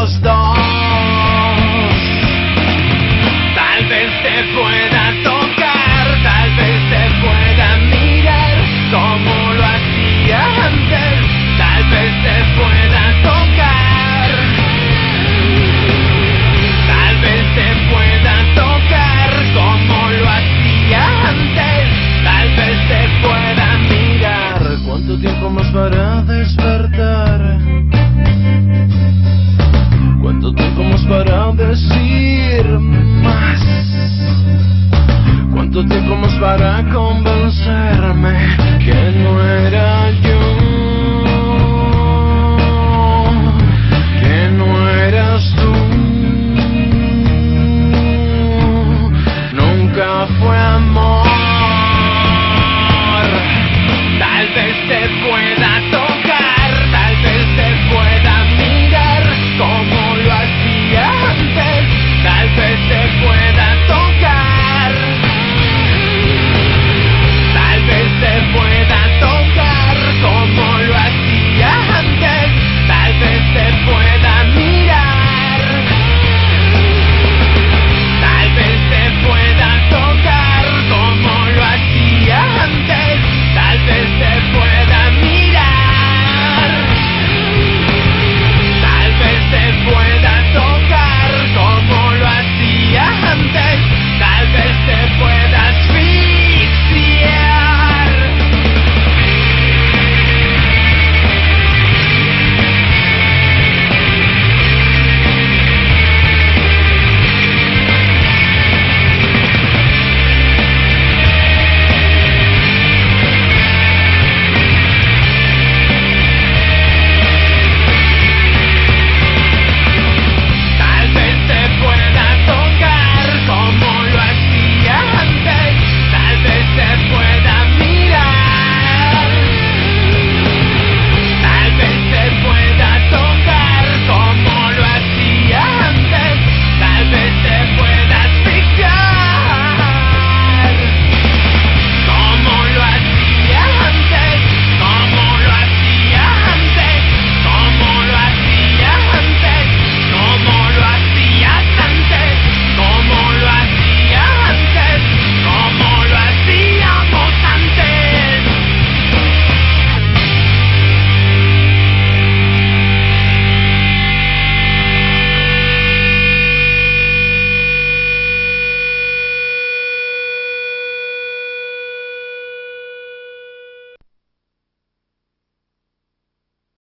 Tal vez te pueda tocar, tal vez te pueda mirar como lo hacía antes, tal vez te pueda tocar. Tal vez te pueda tocar como lo hacía antes, tal vez te pueda mirar. ¿Cuánto tiempo más para despertar? never see